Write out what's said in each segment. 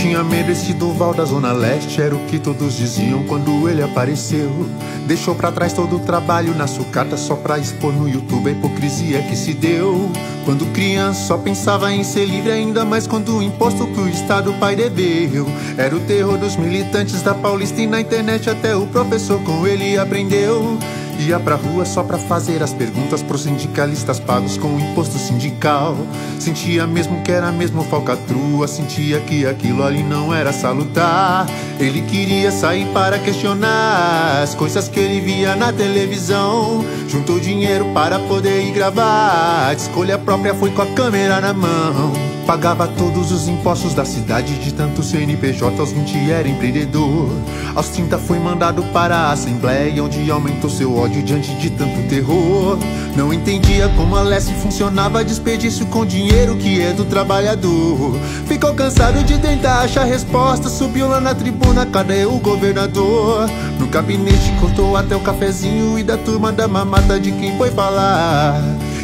tinha medo esse Duval da Zona Leste Era o que todos diziam quando ele apareceu. Deixou pra trás todo o trabalho na sucata Só pra expor no YouTube a hipocrisia que se deu. Quando criança só pensava em ser livre Ainda mais quando o imposto que o Estado pai deveu. Era o terror dos militantes da Paulista E na internet até o professor com ele aprendeu Ia pra rua só pra fazer as perguntas pros sindicalistas pagos com o imposto sindical. Sentia mesmo que era mesmo falcatrua, sentia que aquilo ali não era salutar. Ele queria sair para questionar as coisas que ele via na televisão. Juntou dinheiro para poder ir gravar. A escolha própria foi com a câmera na mão. Pagava todos os impostos da cidade De tanto CNPJ aos 20 era empreendedor. Aos 30 foi mandado para a Assembleia Onde aumentou seu ódio diante de tanto terror. Não entendia como a Leste funcionava Desperdício com dinheiro que é do trabalhador. Ficou cansado de tentar achar resposta Subiu lá na tribuna, cadê o governador? No gabinete cortou até o cafezinho E da turma da mamata de quem foi falar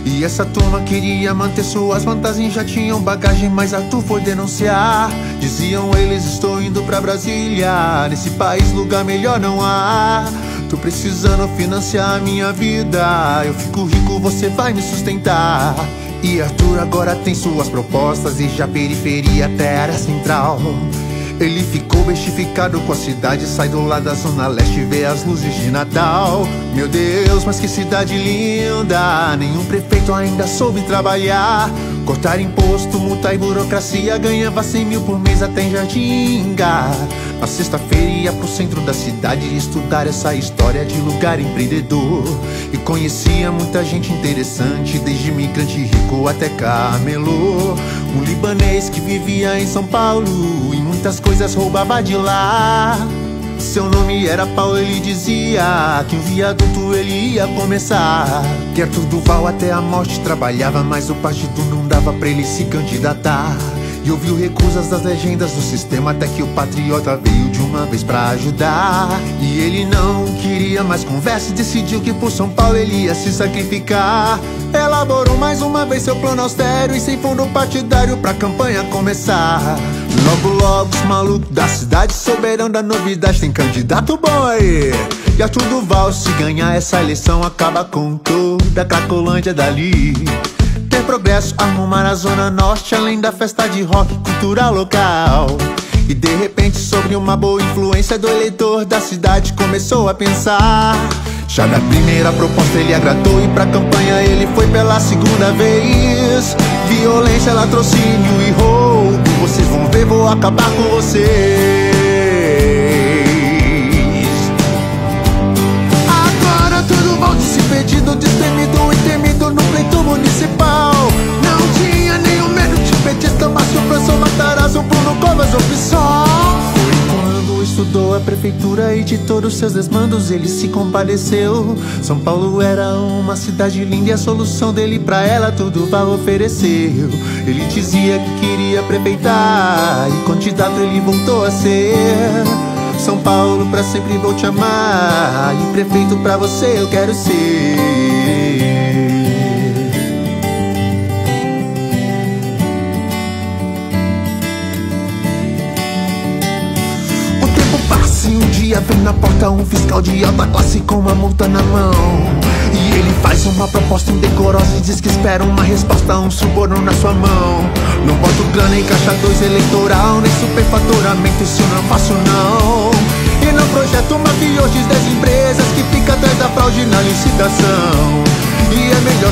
e essa turma queria manter suas fantasias Já tinham bagagem, mas Arthur foi denunciar. Diziam eles, estou indo pra Brasília Nesse país lugar melhor não há. Tô precisando financiar a minha vida Eu fico rico, você vai me sustentar. E Arthur agora tem suas propostas E já periferia até área central ele ficou bestificado com a cidade Sai do lado da zona leste vê as luzes de Natal. Meu Deus, mas que cidade linda! Nenhum prefeito ainda soube trabalhar Cortar imposto, multa e burocracia Ganhava 100 mil por mês até em Jardinga. Na sexta-feira ia pro centro da cidade Estudar essa história de lugar empreendedor. E conhecia muita gente interessante Desde migrante rico até camelô. Um libanês que vivia em São Paulo E muitas coisas roubava de lá seu nome era Paulo, ele dizia que um viaduto ele ia começar. Que Arthur Duval até a morte trabalhava, mas o partido não dava pra ele se candidatar. E ouviu recusas das legendas do sistema Até que o patriota veio de uma vez pra ajudar. E ele não queria mais conversa E decidiu que por São Paulo ele ia se sacrificar. Elaborou mais uma vez seu plano austero E sem fundo partidário pra campanha começar. Logo, logo, os malucos da cidade souberam da novidade. Tem candidato boy E a tudo Val, se ganhar essa eleição Acaba com toda a Cracolândia dali progresso, arrumar a zona norte Além da festa de rock cultural local. E de repente sobre uma boa influência do eleitor da cidade Começou a pensar. Já na primeira proposta ele agradou E pra campanha ele foi pela segunda vez. Violência, latrocínio e roubo Vocês vão ver, vou acabar com vocês. Agora tudo volta se pedido, destemido e temido no pleito municipal petista, Márcio França, Matarazzo, Bruno Covas ou PSOL Foi quando estudou a prefeitura e de todos seus desmandos ele se compadeceu São Paulo era uma cidade linda e a solução dele pra ela tudo vai ofereceu Ele dizia que queria prefeitar e candidato ele voltou a ser. São Paulo pra sempre vou te amar E prefeito pra você eu quero ser dia vem na porta um fiscal de alta classe com uma multa na mão. E ele faz uma proposta indecorosa e diz que espera uma resposta, um suborno na sua mão. Não boto grana em caixa dois eleitoral, nem superfaturamento, isso não faço não. E não projeto mafioso das empresas que fica atrás da fraude na licitação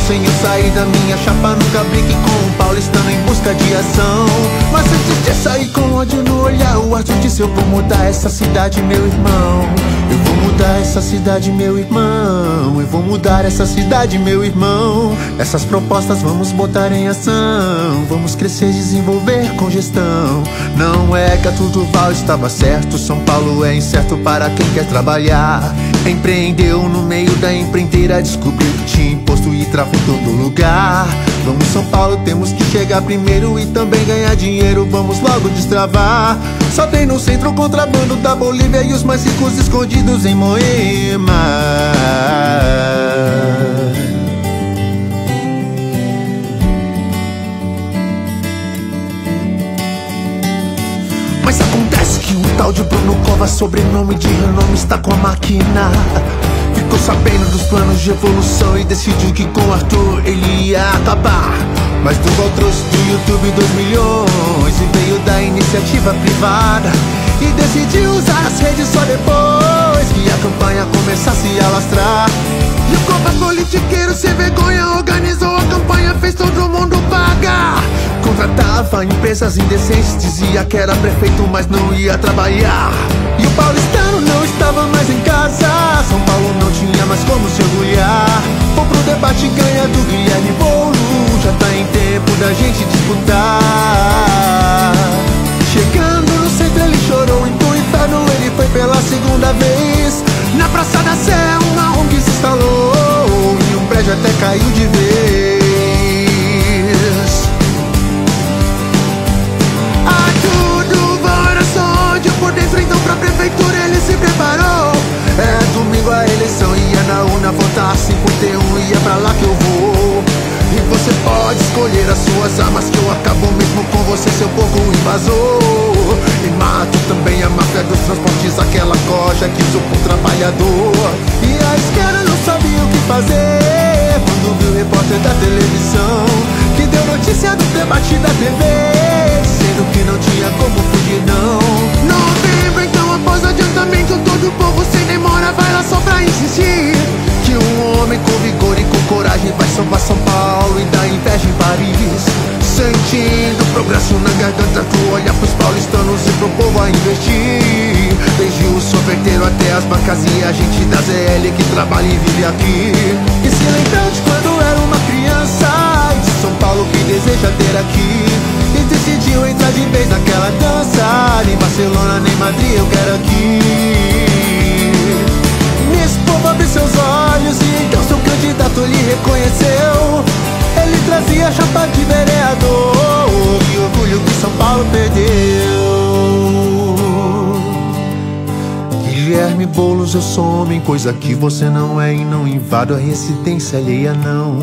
sem eu sair da minha chapa Nunca brinque com um paulistano em busca de ação. Mas antes de sair com ódio no olhar O Arthur disse eu vou mudar essa cidade, meu irmão. Eu vou mudar essa cidade, meu irmão. Eu vou mudar essa cidade, meu irmão. Essas propostas vamos botar em ação. Vamos crescer, desenvolver com gestão. Não é que a Tudoval estava certo. São Paulo é incerto para quem quer trabalhar Empreendeu no meio da empreiteira Descobriu que tinha imposto e tráfico em todo lugar. Vamos São Paulo, temos que chegar primeiro E também ganhar dinheiro, vamos logo destravar. Só tem no centro o contrabando da Bolívia E os mais ricos escondidos em Moema de Bruno Cova, sobrenome de renome, está com a máquina. Ficou sabendo dos planos de evolução e decidiu que com Arthur ele ia acabar. Mas Duval trouxe do YouTube 2 milhões e veio da iniciativa privada. E decidiu usar as redes só depois que a campanha começasse a alastrar. E o Copa politiqueiro sem vergonha organizou a campanha, fez todo mundo pagar. Contratava empresas indecentes, dizia que era prefeito, mas não ia trabalhar. E o paulistano não estava mais em casa. São Paulo não tinha mais como se orgulhar. Vou pro debate ganha do Guilherme Boulos. Já tá em tempo da gente disputar. Pode escolher as suas armas Que eu acabo mesmo com você, seu porco invasor. E mato também a máfia dos transportes Aquela coja que usa o trabalhador. E a esquerda não sabia o que fazer Quando viu o repórter da televisão Que deu notícia do debate da TV Dizendo que não tinha como fugir não. Novembro até as bancas e a gente da ZL que trabalha e vive aqui. E se lembrando de quando era uma criança de São Paulo que deseja ter aqui. E decidiu entrar de vez naquela dança Nem Barcelona nem Madrid eu quero aqui eu sou homem, coisa que você não é e não invado a residência alheia não.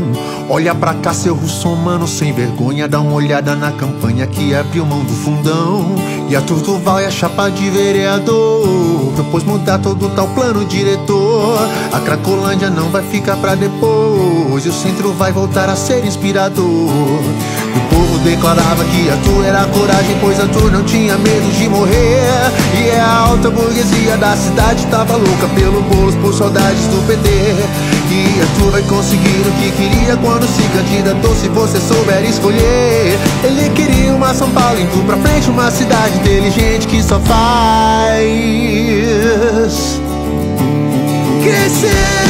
Olha pra cá, seu russomano, sem vergonha, dá uma olhada na campanha que abriu mão do fundão. E a Turtuval e a chapa de vereador propôs mudar todo tal plano diretor. A Cracolândia não vai ficar pra depois, e o centro vai voltar a ser inspirador. O povo declarava que a tu era coragem, pois a tu não tinha medo de morrer. E é a alta burguesia da cidade tava louca pelo bolos, por saudades do PT dia tu vai conseguir o que queria quando se candidatou Se você souber escolher. Ele queria uma São Paulo indo pra frente Uma cidade inteligente que só faz Crescer.